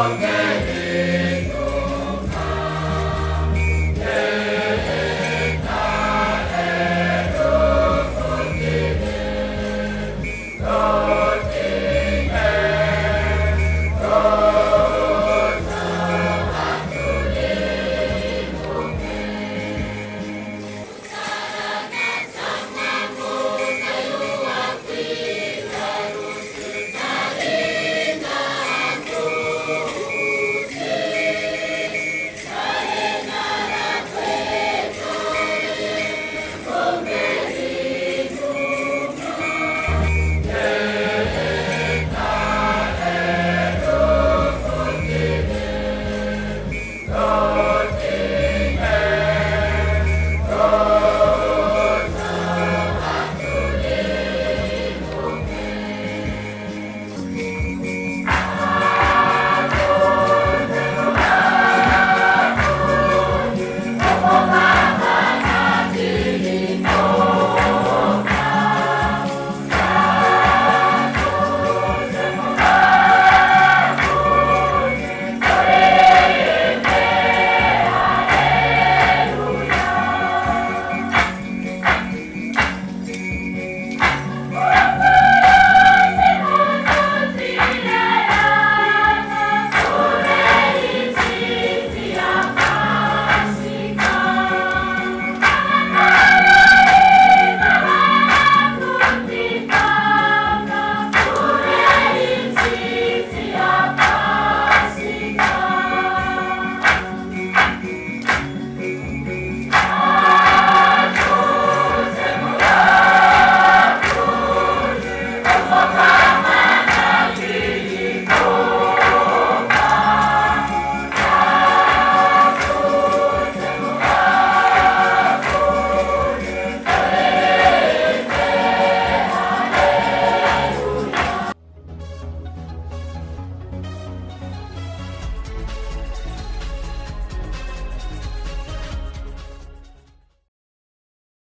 again.